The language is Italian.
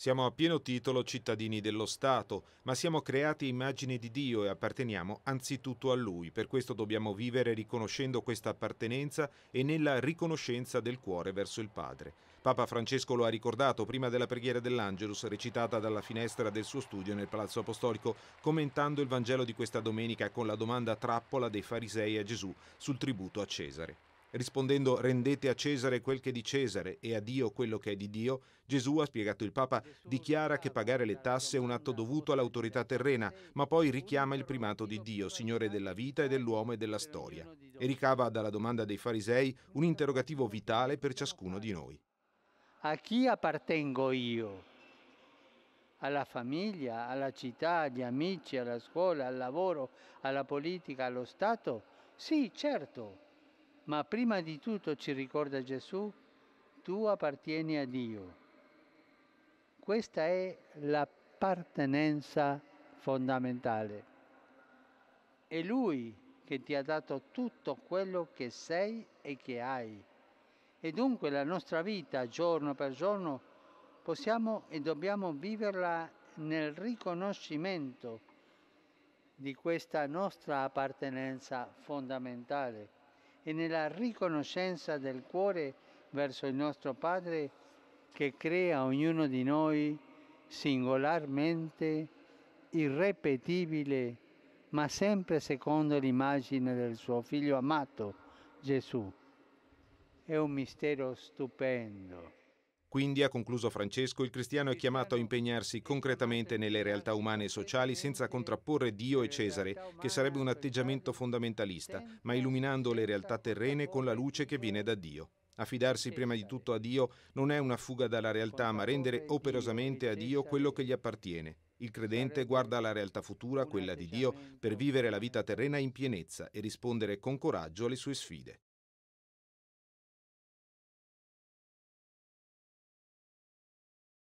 Siamo a pieno titolo cittadini dello Stato, ma siamo creati a immagine di Dio e apparteniamo anzitutto a Lui. Per questo dobbiamo vivere riconoscendo questa appartenenza e nella riconoscenza del cuore verso il Padre. Papa Francesco lo ha ricordato prima della preghiera dell'Angelus, recitata dalla finestra del suo studio nel Palazzo Apostolico, commentando il Vangelo di questa domenica con la domanda trappola dei farisei a Gesù sul tributo a Cesare. Rispondendo rendete a Cesare quel che è di Cesare e a Dio quello che è di Dio, Gesù, ha spiegato il Papa, dichiara che pagare le tasse è un atto dovuto all'autorità terrena, ma poi richiama il primato di Dio, Signore della vita e dell'uomo e della storia, e ricava dalla domanda dei farisei un interrogativo vitale per ciascuno di noi. A chi appartengo io? Alla famiglia, alla città, agli amici, alla scuola, al lavoro, alla politica, allo Stato? Sì, certo ma prima di tutto ci ricorda Gesù, tu appartieni a Dio. Questa è l'appartenenza fondamentale. È Lui che ti ha dato tutto quello che sei e che hai. E dunque la nostra vita, giorno per giorno, possiamo e dobbiamo viverla nel riconoscimento di questa nostra appartenenza fondamentale e nella riconoscenza del cuore verso il nostro Padre che crea ognuno di noi singolarmente, irrepetibile, ma sempre secondo l'immagine del suo figlio amato, Gesù. È un mistero stupendo. Quindi, ha concluso Francesco, il cristiano è chiamato a impegnarsi concretamente nelle realtà umane e sociali senza contrapporre Dio e Cesare, che sarebbe un atteggiamento fondamentalista, ma illuminando le realtà terrene con la luce che viene da Dio. Affidarsi prima di tutto a Dio non è una fuga dalla realtà, ma rendere operosamente a Dio quello che gli appartiene. Il credente guarda alla realtà futura, quella di Dio, per vivere la vita terrena in pienezza e rispondere con coraggio alle sue sfide.